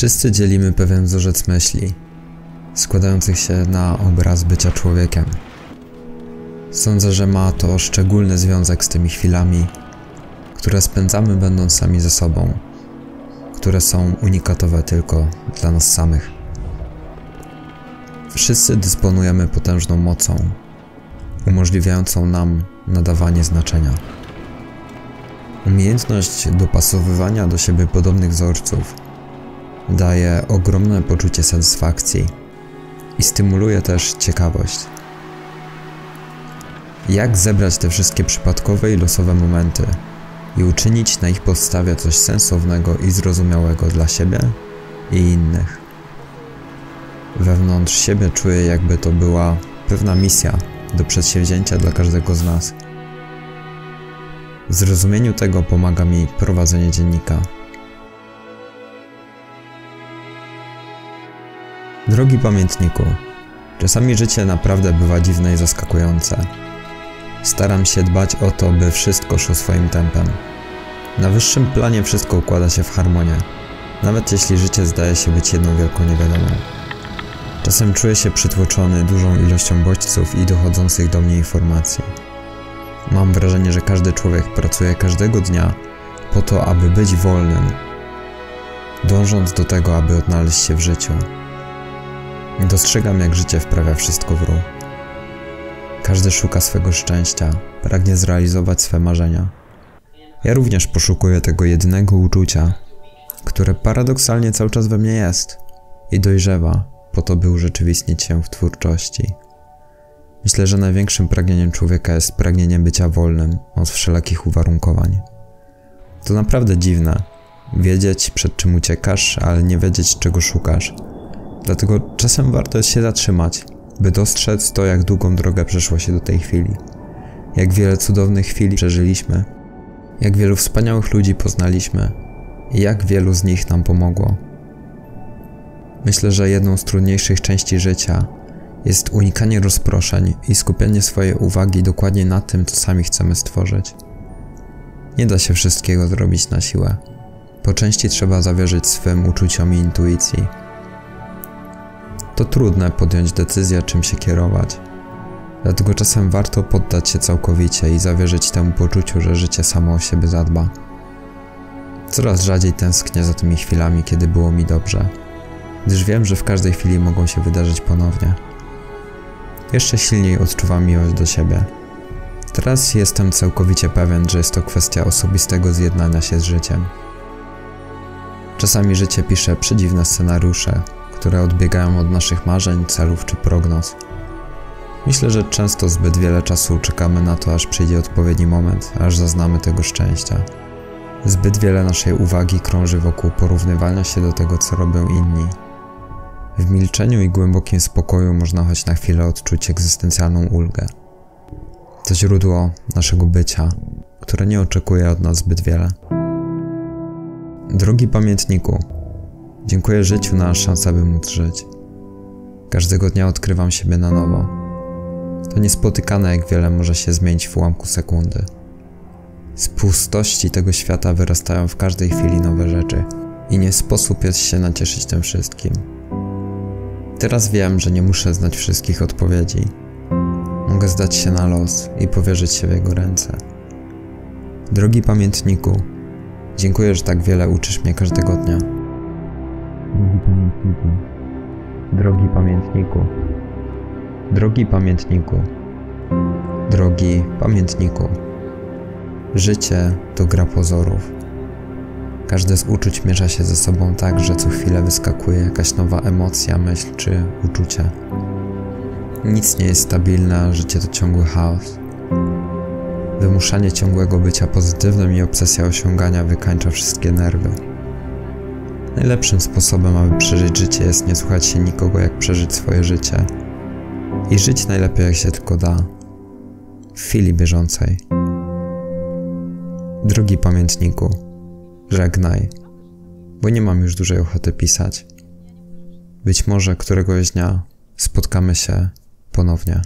Wszyscy dzielimy pewien wzorzec myśli, składających się na obraz bycia człowiekiem. Sądzę, że ma to szczególny związek z tymi chwilami, które spędzamy będąc sami ze sobą, które są unikatowe tylko dla nas samych. Wszyscy dysponujemy potężną mocą, umożliwiającą nam nadawanie znaczenia. Umiejętność dopasowywania do siebie podobnych wzorców daje ogromne poczucie satysfakcji i stymuluje też ciekawość. Jak zebrać te wszystkie przypadkowe i losowe momenty i uczynić na ich podstawie coś sensownego i zrozumiałego dla siebie i innych? Wewnątrz siebie czuję, jakby to była pewna misja do przedsięwzięcia dla każdego z nas. W zrozumieniu tego pomaga mi prowadzenie dziennika. Drogi pamiętniku, czasami życie naprawdę bywa dziwne i zaskakujące. Staram się dbać o to, by wszystko szło swoim tempem. Na wyższym planie wszystko układa się w harmonię, nawet jeśli życie zdaje się być jedną wielką niewiadomą. Czasem czuję się przytłoczony dużą ilością bodźców i dochodzących do mnie informacji. Mam wrażenie, że każdy człowiek pracuje każdego dnia po to, aby być wolnym, dążąc do tego, aby odnaleźć się w życiu. Dostrzegam, jak życie wprawia wszystko w ruch. Każdy szuka swego szczęścia, pragnie zrealizować swe marzenia. Ja również poszukuję tego jedynego uczucia, które paradoksalnie cały czas we mnie jest i dojrzewa po to, by urzeczywistnić się w twórczości. Myślę, że największym pragnieniem człowieka jest pragnienie bycia wolnym od wszelakich uwarunkowań. To naprawdę dziwne. Wiedzieć, przed czym uciekasz, ale nie wiedzieć, czego szukasz. Dlatego czasem warto się zatrzymać, by dostrzec to, jak długą drogę przeszło się do tej chwili. Jak wiele cudownych chwili przeżyliśmy, jak wielu wspaniałych ludzi poznaliśmy i jak wielu z nich nam pomogło. Myślę, że jedną z trudniejszych części życia jest unikanie rozproszeń i skupianie swojej uwagi dokładnie na tym, co sami chcemy stworzyć. Nie da się wszystkiego zrobić na siłę. Po części trzeba zawierzyć swym uczuciom i intuicji. To trudne podjąć decyzję, czym się kierować. Dlatego czasem warto poddać się całkowicie i zawierzyć temu poczuciu, że życie samo o siebie zadba. Coraz rzadziej tęsknię za tymi chwilami, kiedy było mi dobrze, gdyż wiem, że w każdej chwili mogą się wydarzyć ponownie. Jeszcze silniej odczuwam miłość do siebie. Teraz jestem całkowicie pewien, że jest to kwestia osobistego zjednania się z życiem. Czasami życie pisze przedziwne scenariusze, które odbiegają od naszych marzeń, celów czy prognoz. Myślę, że często zbyt wiele czasu czekamy na to, aż przyjdzie odpowiedni moment, aż zaznamy tego szczęścia. Zbyt wiele naszej uwagi krąży wokół porównywania się do tego, co robią inni. W milczeniu i głębokim spokoju można choć na chwilę odczuć egzystencjalną ulgę. To źródło naszego bycia, które nie oczekuje od nas zbyt wiele. Drogi pamiętniku, dziękuję życiu na szansę, by móc żyć. Każdego dnia odkrywam siebie na nowo. To niespotykane, jak wiele może się zmienić w ułamku sekundy. Z pustości tego świata wyrastają w każdej chwili nowe rzeczy i nie sposób jest się nacieszyć tym wszystkim. Teraz wiem, że nie muszę znać wszystkich odpowiedzi. Mogę zdać się na los i powierzyć się w jego ręce. Drogi pamiętniku, dziękuję, że tak wiele uczysz mnie każdego dnia. Drogi pamiętniku, drogi pamiętniku, drogi pamiętniku, drogi pamiętniku. Życie to gra pozorów. Każde z uczuć mierza się ze sobą tak, że co chwilę wyskakuje jakaś nowa emocja, myśl czy uczucie. Nic nie jest stabilne, a życie to ciągły chaos. Wymuszanie ciągłego bycia pozytywnym i obsesja osiągania wykańcza wszystkie nerwy. Najlepszym sposobem, aby przeżyć życie jest nie słuchać się nikogo, jak przeżyć swoje życie. I żyć najlepiej, jak się tylko da. W chwili bieżącej. Drogi pamiętniku, żegnaj, bo nie mam już dużej ochoty pisać. Być może któregoś dnia spotkamy się ponownie.